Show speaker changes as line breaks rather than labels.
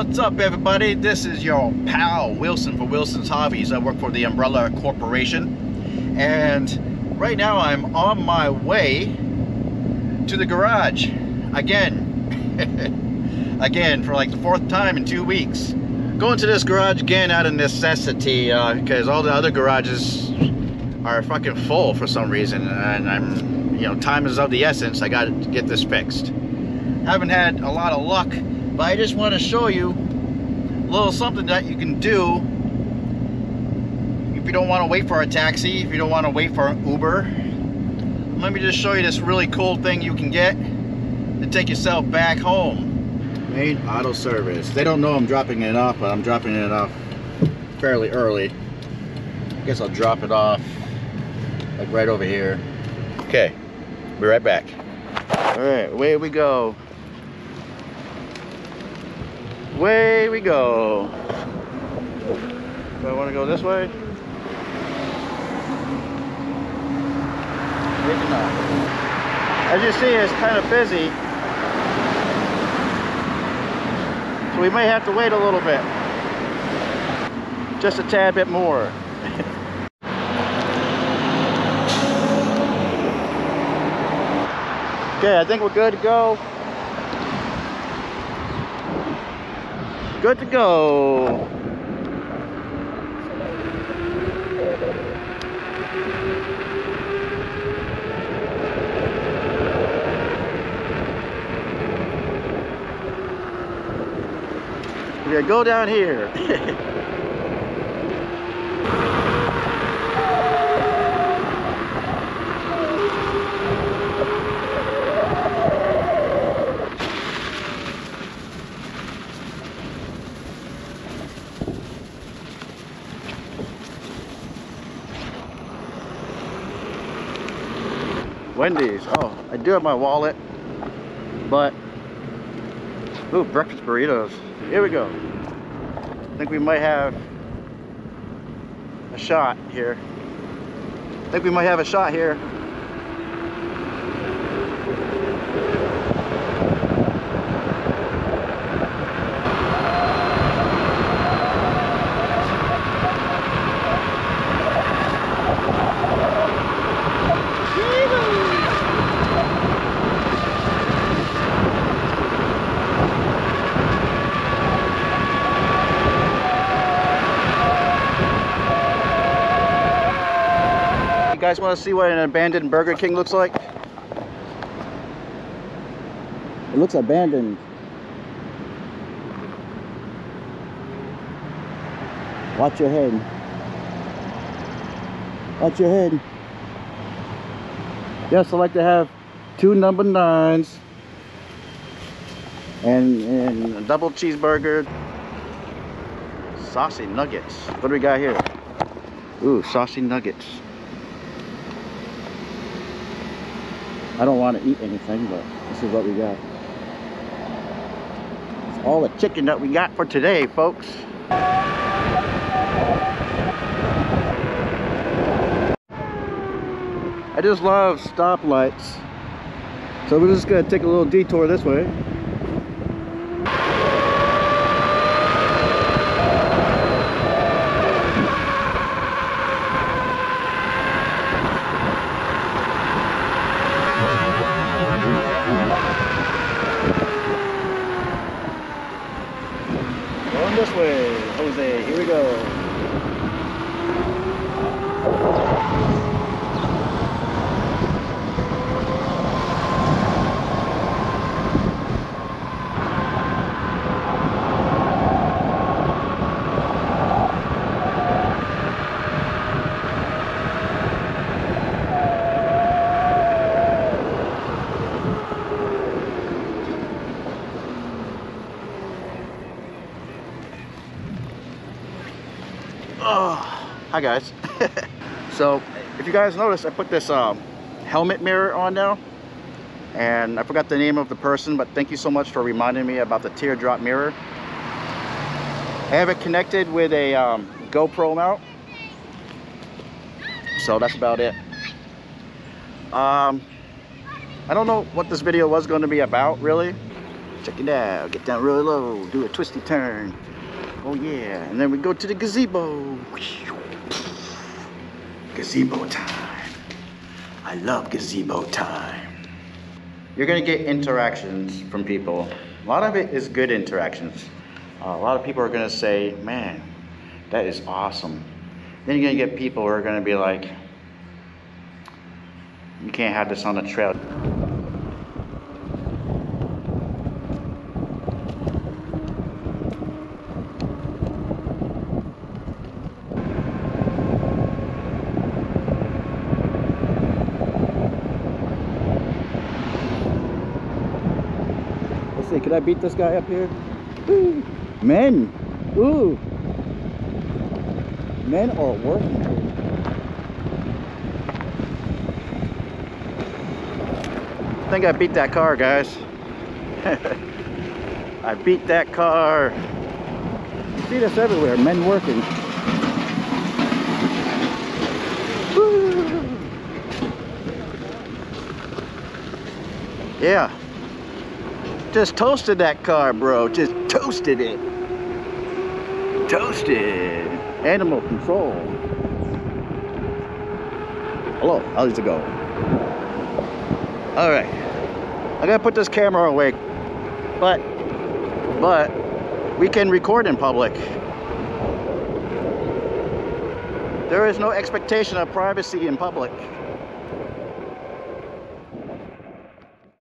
What's up everybody? This is your pal Wilson for Wilson's Hobbies. I work for the Umbrella Corporation and right now I'm on my way to the garage again. again for like the fourth time in two weeks. Going to this garage again out of necessity because uh, all the other garages are fucking full for some reason and I'm, you know, time is of the essence. I got to get this fixed. Haven't had a lot of luck but I just want to show you a little something that you can do if you don't want to wait for a taxi, if you don't want to wait for an Uber. Let me just show you this really cool thing you can get to take yourself back home. Main auto service. They don't know I'm dropping it off, but I'm dropping it off fairly early. I guess I'll drop it off like right over here. Okay, be right back. All right, away we go. Way we go. Do I want to go this way? Maybe not. As you see, it's kind of busy. So we may have to wait a little bit. Just a tad bit more. okay, I think we're good to go. Good to go. Gonna go down here. Wendy's. Oh, I do have my wallet, but ooh, breakfast burritos. Here we go. I think we might have a shot here. I think we might have a shot here. Guys want to see what an abandoned Burger King looks like? It looks abandoned. Watch your head. Watch your head. Yes, I like to have two number nines and, and a double cheeseburger. Saucy nuggets. What do we got here? Ooh, saucy nuggets. I don't want to eat anything, but this is what we got. It's all the chicken that we got for today, folks. I just love stoplights. So we're just to take a little detour this way. this way, Jose. Hi guys. so, if you guys notice, I put this um, helmet mirror on now. And I forgot the name of the person, but thank you so much for reminding me about the teardrop mirror. I have it connected with a um, GoPro mount. So that's about it. Um, I don't know what this video was going to be about, really. Check it out. Get down really low. Do a twisty turn. Oh yeah. And then we go to the gazebo. Gazebo time. I love gazebo time. You're gonna get interactions from people. A lot of it is good interactions. Uh, a lot of people are gonna say, man, that is awesome. Then you're gonna get people who are gonna be like, you can't have this on the trail. Could I beat this guy up here? Men! Ooh! Men are working. I think I beat that car, guys. I beat that car. You see this everywhere, men working. Woo. Yeah. Just toasted that car, bro. Just toasted it. Toasted. Animal control. Hello, how's it go? All right. I gotta put this camera away, but, but, we can record in public. There is no expectation of privacy in public.